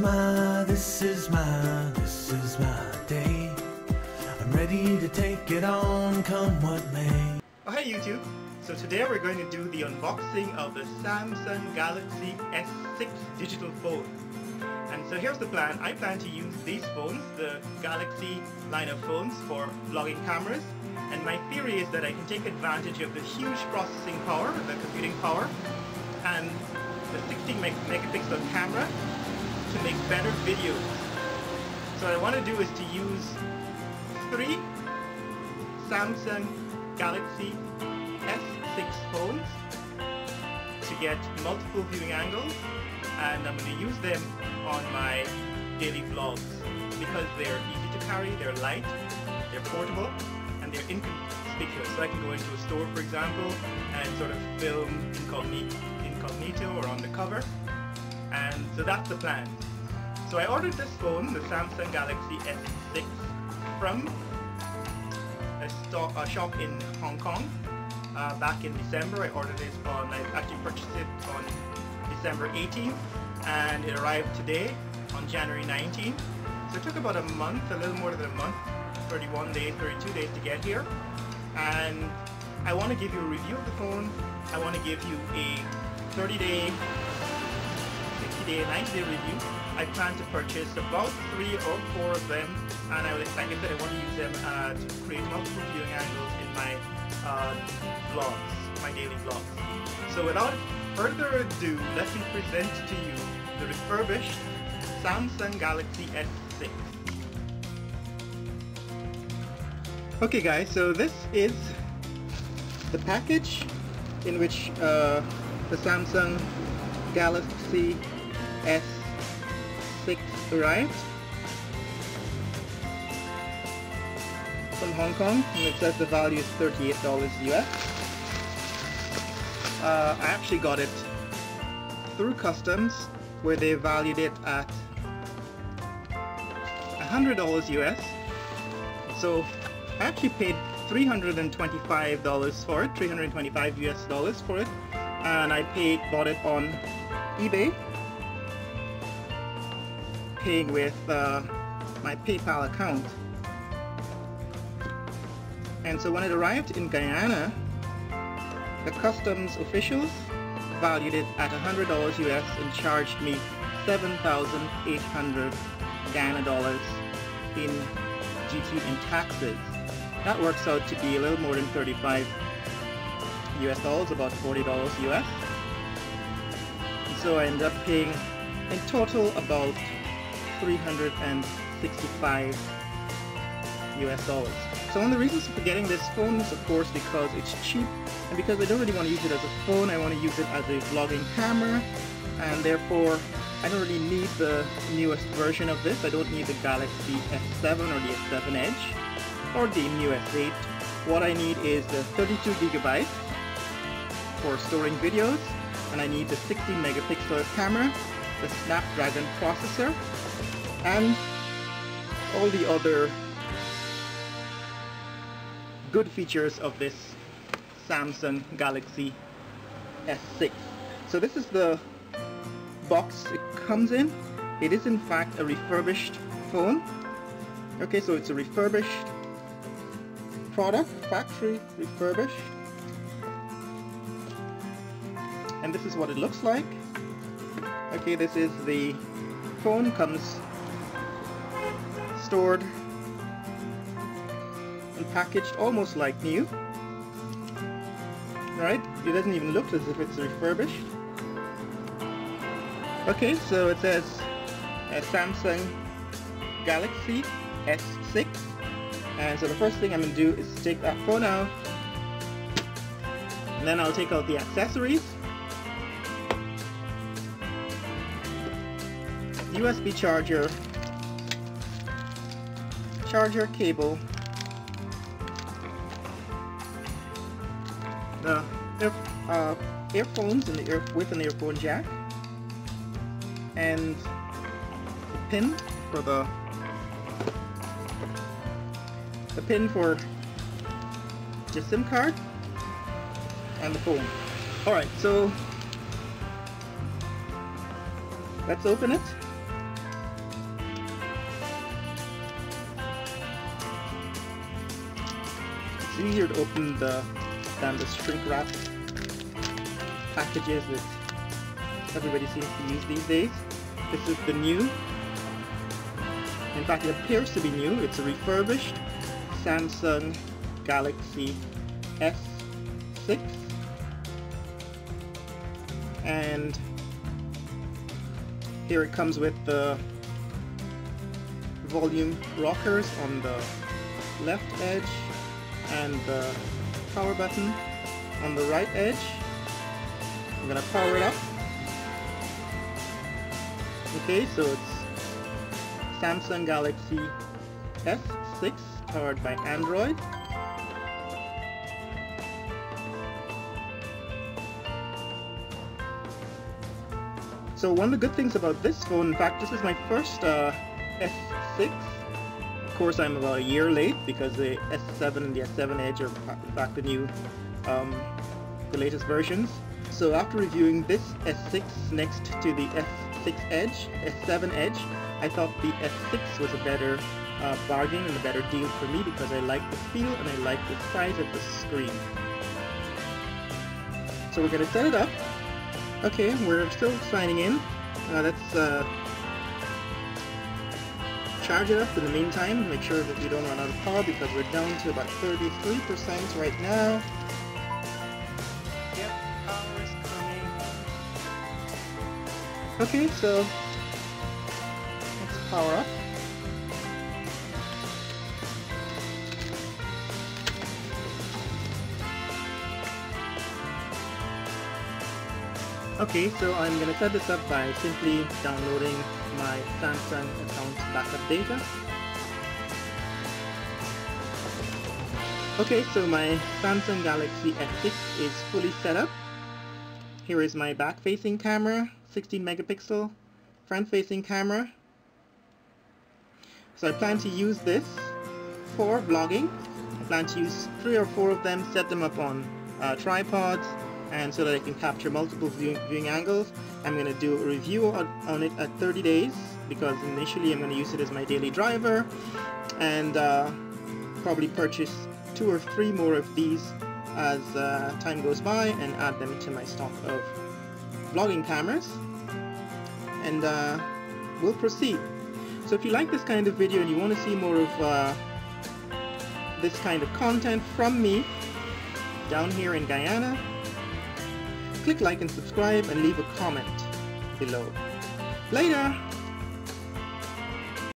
my, this is my, this is my day. I'm ready to take it on, come what may. Oh, hey YouTube! So today we're going to do the unboxing of the Samsung Galaxy S6 digital phone. And so here's the plan. I plan to use these phones, the Galaxy line of phones, for vlogging cameras. And my theory is that I can take advantage of the huge processing power, the computing power, and the 16 megapixel camera to make better videos. So what I want to do is to use three Samsung Galaxy S6 phones to get multiple viewing angles and I'm going to use them on my daily vlogs because they're easy to carry, they're light, they're portable and they're inconspicuous. So I can go into a store for example and sort of film incognito incognito or on the cover and so that's the plan. So I ordered this phone, the Samsung Galaxy S6 from a, a shop in Hong Kong uh, back in December. I ordered it on, I actually purchased it on December 18th and it arrived today on January 19th. So it took about a month, a little more than a month, 31 days, 32 days to get here. And I want to give you a review of the phone. I want to give you a 30 day, 60 day, 90 day review. I plan to purchase about three or four of them and I will, I said, I want to use them uh, to create multiple viewing angles in my uh, vlogs, my daily vlogs. So without further ado, let me present to you the refurbished Samsung Galaxy S6. Okay guys, so this is the package in which uh, the Samsung Galaxy S6 arrived from Hong Kong and it says the value is $38 US. Uh, I actually got it through customs where they valued it at $100 US. So I actually paid $325 for it, 325 US dollars for it and I paid bought it on eBay paying with uh, my PayPal account and so when it arrived in Guyana the customs officials valued it at $100 US and charged me 7,800 Guyana dollars in duty and taxes. That works out to be a little more than 35 US dollars, about $40 US. So I ended up paying in total about 365 US dollars. So one of the reasons for getting this phone is of course because it's cheap and because I don't really want to use it as a phone, I want to use it as a vlogging camera and therefore I don't really need the newest version of this. I don't need the Galaxy S7 or the S7 Edge or the new S8. What I need is the 32 gigabyte for storing videos and I need the 16 megapixel camera, the Snapdragon processor and all the other good features of this Samsung Galaxy S6. So this is the box it comes in. It is in fact a refurbished phone. Okay, so it's a refurbished product, factory refurbished and this is what it looks like okay this is the phone comes stored and packaged almost like new. Right? It doesn't even look as if it's refurbished. Okay so it says a Samsung Galaxy S6 and uh, so the first thing I'm going to do is take that phone out. And then I'll take out the accessories USB charger, charger cable, the ear, uh, earphones and the ear, with an earphone jack, and the pin for the the pin for the SIM card and the phone. Alright, so let's open it. It's easier to open the than the shrink wrap packages that everybody seems to use these days. This is the new. In fact, it appears to be new. It's a refurbished Samsung Galaxy S6 and here it comes with the volume rockers on the left edge and the power button on the right edge. I'm gonna power it up. Okay, so it's Samsung Galaxy S6 powered by Android. So one of the good things about this phone, in fact this is my first uh, S6. Course I'm about a year late because the S7 and the S7 Edge are in fact the new, um, the latest versions. So after reviewing this S6 next to the S6 Edge, S7 Edge, I thought the S6 was a better uh, bargain and a better deal for me because I like the feel and I like the size of the screen. So we're going to set it up Okay, we're still signing in. Uh, let's uh, charge it up in the meantime. Make sure that we don't run out of power because we're down to about 33% right now. Yep, power is coming. Okay, so let's power up. Okay, so I'm to set this up by simply downloading my Samsung account backup data. Okay, so my Samsung Galaxy S6 is fully set up. Here is my back-facing camera, 16 megapixel, front-facing camera. So I plan to use this for vlogging. I plan to use three or four of them, set them up on uh, tripods, and so that I can capture multiple viewing, viewing angles. I'm going to do a review on, on, it at 30 days because initially I'm going to use it as my daily driver and uh, probably purchase two or three more of these as uh, time goes by and add them to my stock of vlogging cameras and uh, we'll proceed. So if you like this kind of video and you want to see more of uh, this kind of content from me down here in Guyana, click like and subscribe and leave a comment below. Later!